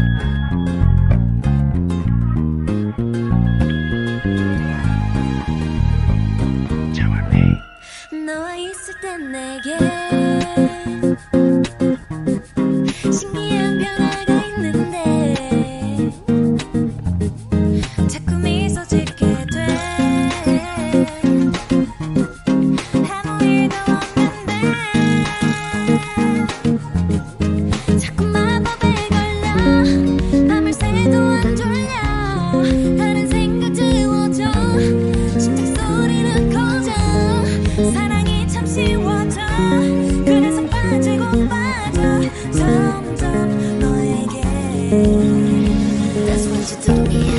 Bye. That's what you do to me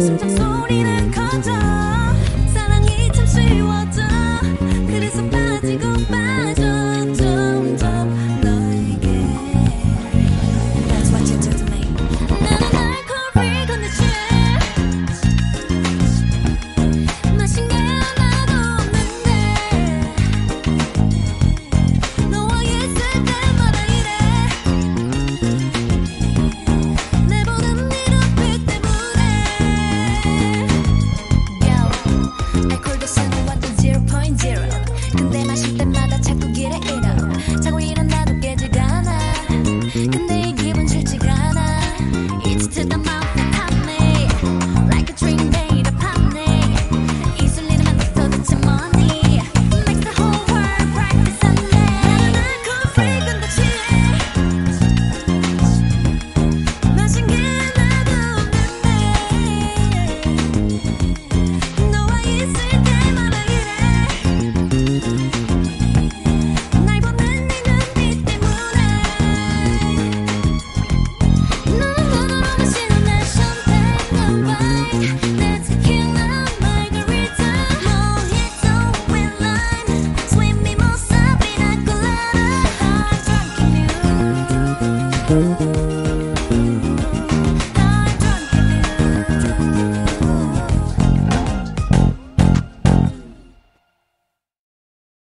심장 소리 to the